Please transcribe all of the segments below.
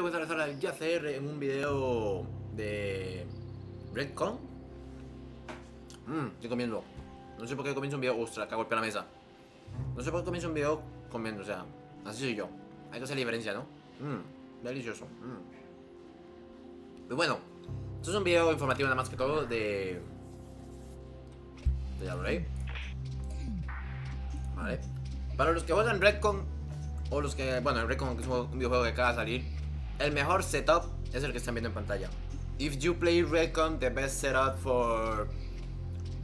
voy a regresar al YCR en un video de Redcon. Mmm, estoy comiendo. No sé por qué comienzo un video. Ostras, cago en la mesa. No sé por qué comienzo un video comiendo, o sea, así soy yo. Hay que hacer diferencia, ¿no? Mmm, delicioso. Mm. Y bueno, esto es un video informativo nada más que todo de. de Diablo Vale. Para los que juegan Redcon, o los que, bueno, Redcon es un videojuego que acaba de salir, el mejor setup es el que están viendo en pantalla. If you play Redcon, the best setup for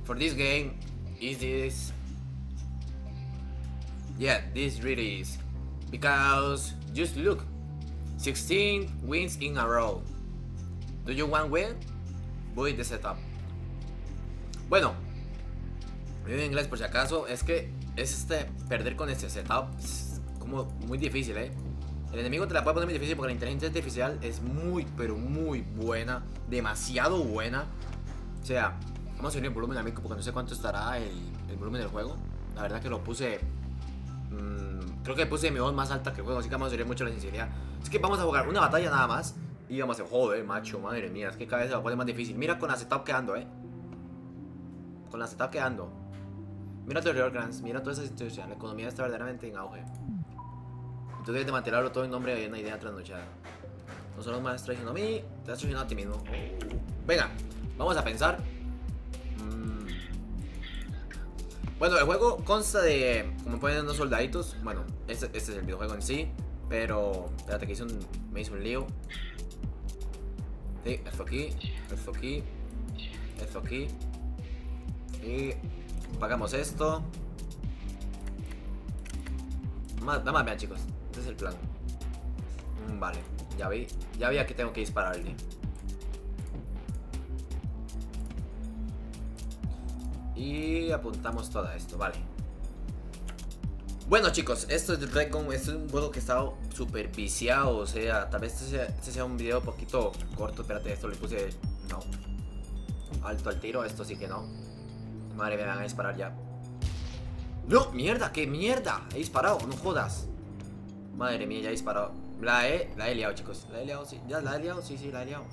for this game is this. Yeah, this really is. Because just look, 16 wins in a row. Do you want win? Voy the setup. Bueno, en inglés por si acaso, es que es este perder con este setup es como muy difícil, ¿eh? El enemigo te la puede poner muy difícil porque la inteligencia artificial es muy, pero muy buena. Demasiado buena. O sea, vamos a subir el volumen a mí porque no sé cuánto estará el, volumen del juego. La verdad que lo puse... Mmm, creo que puse mi voz más alta que el juego, así que vamos a subir mucho la sinceridad. Es que vamos a jugar una batalla nada más. Y vamos a hacer, joder, macho, madre mía, es que cada vez se va a más difícil. Mira con la setup que ando, eh. Con la setup que ando. Mira tu Grants, mira toda esa situación. La economía está verdaderamente en auge. Tú debes de mantenerlo todo en nombre de una idea trasnochada. No solo me has traicionado a mí, te has traicionado a ti mismo. Venga, vamos a pensar. Mm. Bueno, el juego consta de, como pueden ver, unos soldaditos. Bueno, este, este, es el videojuego en sí. Pero, espérate que hice un, me hizo un lío. Sí, esto aquí, esto aquí, esto aquí. Y pagamos esto. Nada más, vean chicos es el plan. Mm, vale, ya vi, ya vi a tengo que dispararle. Y apuntamos todo esto, vale. Bueno chicos, esto es Recon, esto es un juego que he estado super viciado, o sea, tal vez este sea, este sea un video un poquito corto, espérate, esto le puse, no, alto al tiro, esto sí que no. Madre, me van a disparar ya. ¡No! ¡Mierda! ¡Qué mierda! He disparado, no jodas. Madre mía, ya he disparado. La he, la he liado, chicos. La he liado, sí. Ya, la he liado, sí, sí, la he liado.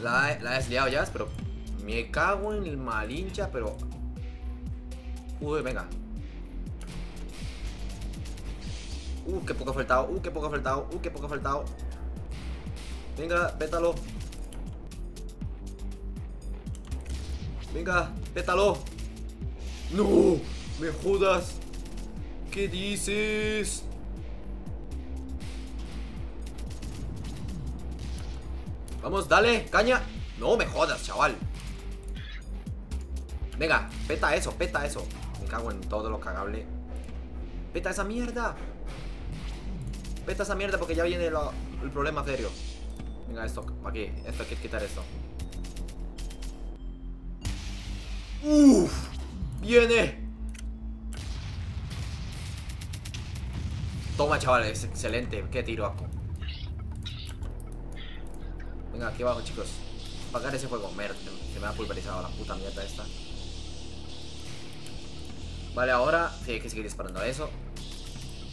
La he, la liado ya, pero me cago en el malincha, pero... Uy, venga. Uh, qué poco ha faltado, uh, qué poco ha faltado, uh, qué poco ha faltado. Venga, pétalo. Venga, pétalo. No, me jodas. ¿Qué dices? Vamos, dale, caña. No me jodas, chaval. Venga, peta eso, peta eso. Me cago en todo lo cagable. Peta esa mierda. Peta esa mierda porque ya viene el problema serio. Venga, esto, aquí Esto hay que quitar esto. Uff Viene Toma, chavales, excelente. Qué tiro asco. Venga, aquí abajo, chicos. Pagar ese juego. Merda, se me ha pulverizado la puta mierda esta. Vale, ahora sí, hay que seguir disparando a eso.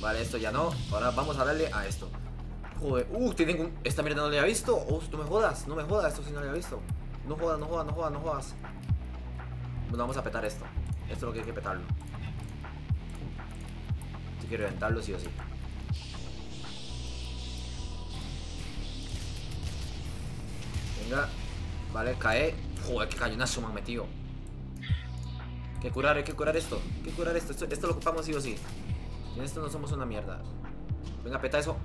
Vale, esto ya no. Ahora vamos a darle a esto. Joder, uh, tienen un... esta mierda no le había visto. Uh, no me jodas, no me jodas, esto sí no le había visto. No jodas, no jodas, no jodas, no jodas. Bueno, vamos a petar esto. Esto es lo que hay que petarlo. Hay que reventarlo sí o sí. Venga. Vale, cae. Joder, qué cañonazo me han metido. Que curar, hay que curar esto. Hay que curar esto. Esto, lo ocupamos sí o sí. En esto no somos una mierda. Venga, peta eso.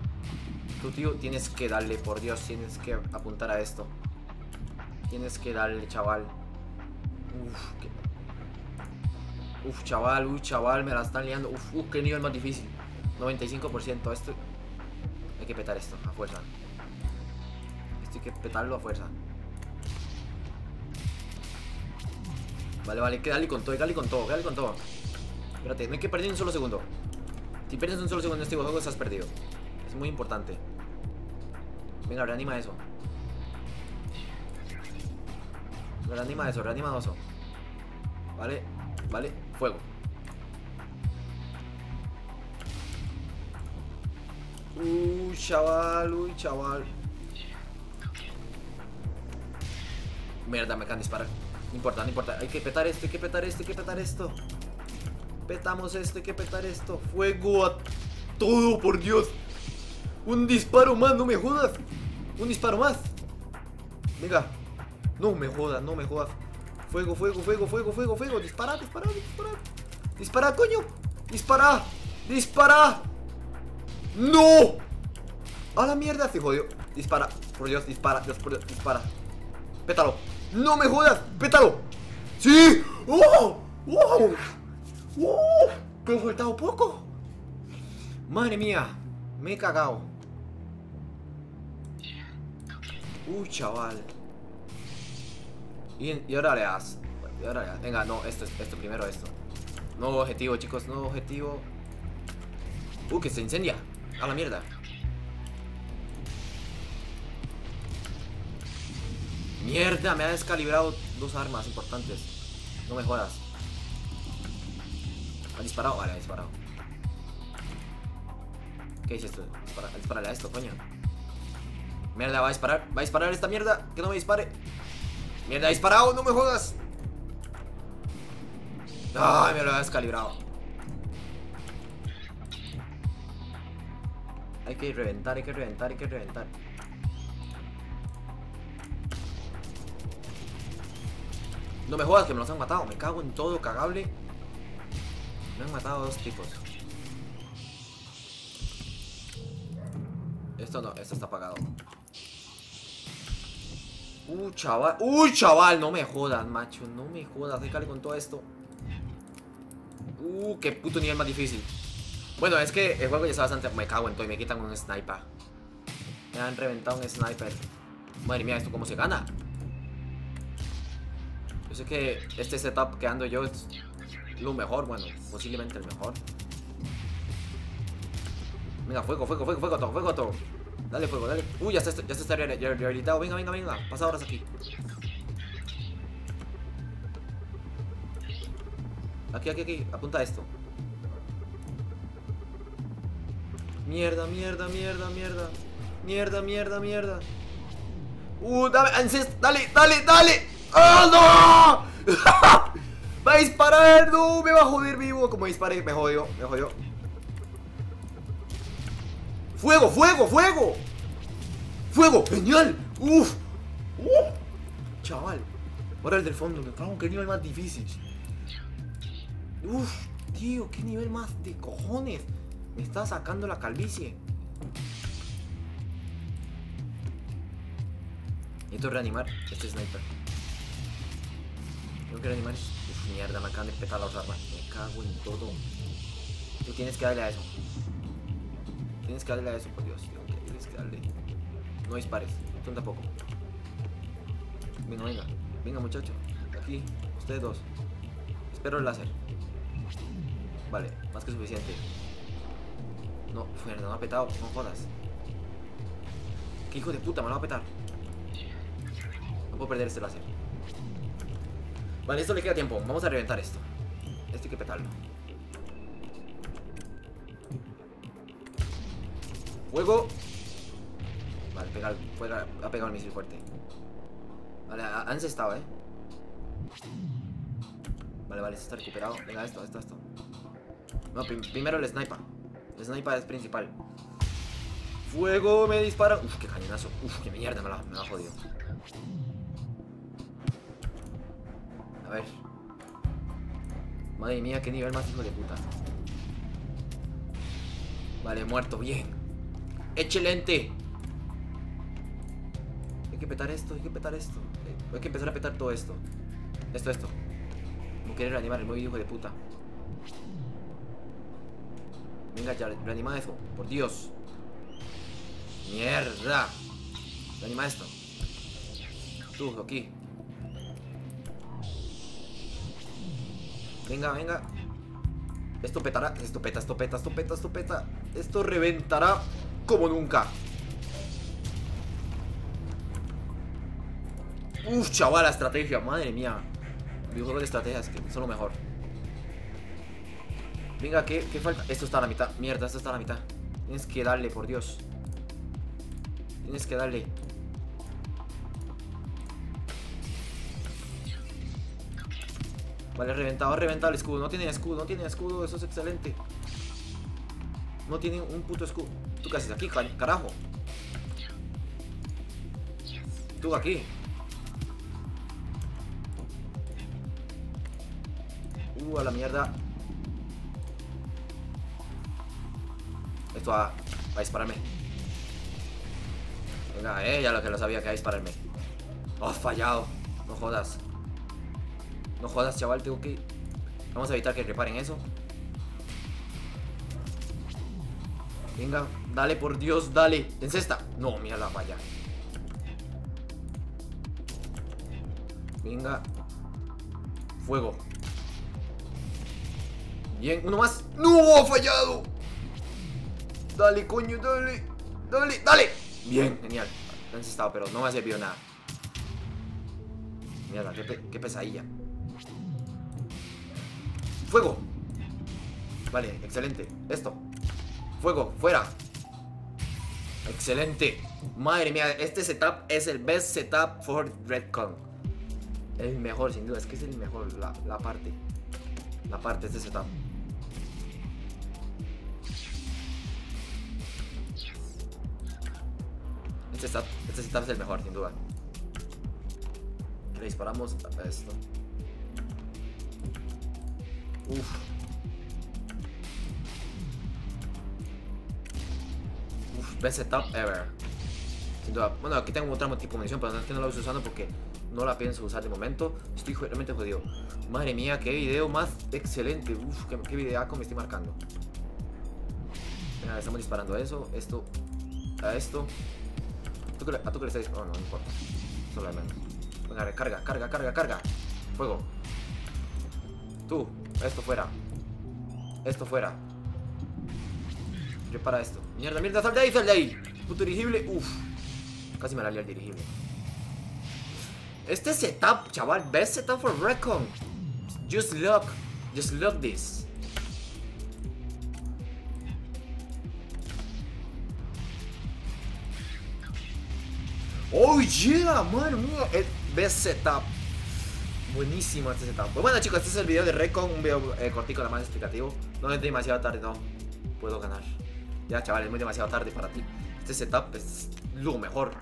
Tú, tío, tienes que darle, por Dios. Tienes que apuntar a esto. Tienes que darle, chaval. Uf, qué... Uf, chaval, uy, chaval, me la están liando. Uf, uf, qué nivel más difícil. 95%. Esto... Hay que petar esto, a fuerza. Esto que petarlo a fuerza. Vale, vale, que darle con todo, darle con todo, dale con todo. Espérate, no hay que perder un solo segundo. Si pierdes un solo segundo en este juego, estás perdido. Es muy importante. Venga, reanima eso. Reanima eso, reanima eso. Vale, vale, fuego. Uy, chaval, uy, chaval. Mierda, me de disparar. No importa, no importa. Hay que petar esto, hay que petar esto, hay que petar esto. Petamos esto, hay que petar esto. Fuego a todo, por Dios. Un disparo más, no me jodas. Un disparo más. Venga. No me jodas, no me jodas. Fuego, fuego, fuego, fuego, fuego, fuego. Dispara, dispara, dispara. Dispara, coño. Dispara. Dispara. ¡No! ¡A la mierda! Se jodió. Dispara. Por Dios, dispara. Dios, por Dios, dispara. Pétalo. ¡No me jodas! ¡Pétalo! ¡Sí! ¡Oh! ¡Wow! ¡Oh! Pero faltado poco. Madre mía. Me he cagado. Uy, chaval. Y, ahora le das. Y ahora. Venga, no, esto, esto primero, esto. Nuevo objetivo, chicos. Nuevo objetivo. Uh, que se incendia. A la mierda. Mierda, me ha descalibrado dos armas importantes. No me jodas. ¿Ha disparado? Vale, ha disparado. ¿Qué es esto? Dispara, disparale a esto, coño. Mierda, va a disparar. Va a disparar esta mierda. Que no me dispare. Mierda, ha disparado. No me jodas. Ay, me lo ha descalibrado. Hay que reventar, hay que reventar, hay que reventar. No me jodas que me los han matado. Me cago en todo, cagable. Me han matado dos tipos. Esto no, esto está apagado. Uh, chaval. Uy, chaval, no me jodas, macho. No me jodas. Déjale con todo esto. Uh, qué puto nivel más difícil. Bueno, es que el juego ya está bastante. Me cago en todo y me quitan un sniper. Me han reventado un sniper. Madre mía, ¿esto cómo se gana? Sé que este setup que ando yo es lo mejor, bueno, posiblemente el mejor. Venga, fuego, fuego, fuego, fuego, todo, fuego, todo. Dale fuego, dale. Uy, ya está, ya está rehabilitado. Venga, venga, venga. Pasa horas aquí. Aquí, aquí, aquí. Apunta esto. Mierda, mierda, mierda, mierda. Mierda, mierda, mierda. Uh, dame, dale, dale, dale. ¡Oh, no! ¡Va a disparar! ¡No! Me va a joder vivo. Como disparé, me jodió, me jodió. ¡Fuego, fuego, fuego! ¡Fuego! ¡Genial! ¡Uf! ¡Uf! Chaval. Ahora el del fondo, me cago, qué nivel más difícil. Uf, tío, qué nivel más de cojones. Me está sacando la calvicie. Necesito reanimar este sniper. Tengo que reanimar. Uf, mierda, me acaban de petar las armas. Me cago en todo. Tú tienes que darle a eso. Tienes que darle a eso, por Dios. Tienes que darle. No dispares. Tú tampoco. Venga, venga. Venga, muchacho. Aquí. Ustedes dos. Espero el láser. Vale, más que suficiente. No, mierda, me ha petado. No jodas. ¿Qué hijo de puta? Me lo va a petar. No puedo perder este láser. Vale, esto le queda tiempo. Vamos a reventar esto. Esto hay que petarlo. Fuego. Vale, pega, pega, ha pegado el misil fuerte. Vale, han estado, eh. Vale, vale, se está recuperado. Venga, esto, esto, esto. No, primero el sniper. El sniper es principal. Fuego, me dispara. Uf, qué cañonazo. Uf, qué mierda, me la, me la ha jodido. A ver. Madre mía, qué nivel más hijo de puta. Vale, muerto, bien. ¡Excelente! Hay que petar esto, hay que petar esto. Hay que empezar a petar todo esto. Esto, esto. Como quiere reanimar el muy hijo de puta. Venga, ya, reanima eso. Por Dios. Mierda. Reanima esto. Tú, aquí. Venga, venga. Esto petará. Esto peta, esto peta, esto peta, esto peta. Esto reventará como nunca. Uf, chaval, la estrategia. Madre mía. Videojuegos de estrategias que son lo mejor. Venga, ¿qué, ¿qué falta? Esto está a la mitad. Mierda, esto está a la mitad. Tienes que darle, por Dios. Tienes que darle. Vale, reventado, reventado el escudo. No tiene escudo, no tiene escudo. Eso es excelente. No tiene un puto escudo. ¿Tú qué haces aquí, carajo? Tú aquí. Uh, a la mierda. Esto va, a dispararme. Venga, eh, ya lo que lo sabía que va a dispararme. Oh, fallado. No jodas. No jodas, chaval, tengo que... Vamos a evitar que reparen eso. Venga, dale, por Dios, dale. En cesta. No, mira la falla. Venga. Fuego. Bien, uno más. ¡No! ¡Ha fallado! Dale, coño, dale. Dale, dale. Bien, genial. No estado, pero no me ha servido nada. Mierda, qué, qué pesadilla. Fuego. Vale, excelente. Esto. Fuego, fuera. Excelente. Madre mía, este setup es el best setup for Redcon. El mejor, sin duda. Es que es el mejor, la, parte. La parte de este setup. Este setup, este setup es el mejor, sin duda. Le disparamos a esto. Uf. Uf, best setup ever. Sin duda. Bueno, aquí tengo otra tipo de munición, pero no es que no la estoy usando porque no la pienso usar de momento. Estoy realmente jodido. Madre mía, qué video más excelente. Uf, qué, qué videaco me estoy marcando. Mira, estamos disparando a eso, esto, a esto. ¿A tú que le estás disparando? No, no importa. Solo de menos. Venga, carga, carga, carga, carga. Fuego. Tú, esto fuera. Esto fuera. Repara esto. Mierda, mierda, sal de ahí, sal de ahí. Puto dirigible. Uf. Casi me la lié el dirigible. Este setup, chaval. Best setup for Recon. Just look. Just look this. Oh yeah, man, mira. Best setup. Buenísimo este setup. Pues bueno chicos, este es el video de Recon, un video eh, cortico nada más explicativo. No es demasiado tarde, no. Puedo ganar. Ya chaval, es muy demasiado tarde para ti. Este setup es lo mejor.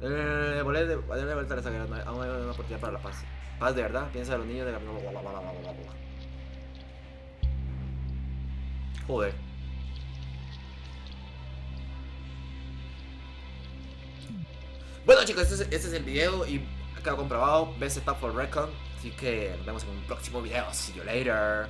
Eh, volver de, de vuelta a esa guerra. Aún hay una oportunidad para la paz. Paz de verdad, piensa en los niños de la... Joder. Bueno chicos, este es, este es el video y quedado comprobado. Best setup for Recon. Así que nos vemos en un próximo video. See you later.